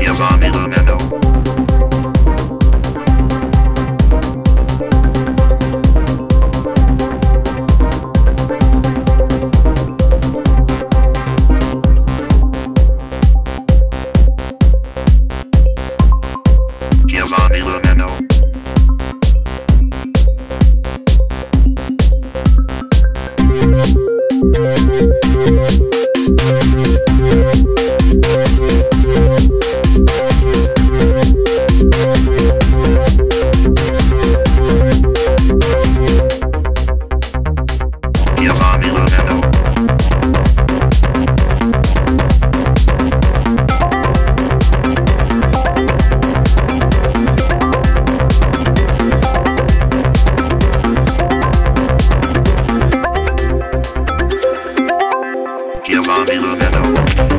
Giovanni Lumendo. Giovanni Lumendo. Giovanni your mom in a meadow.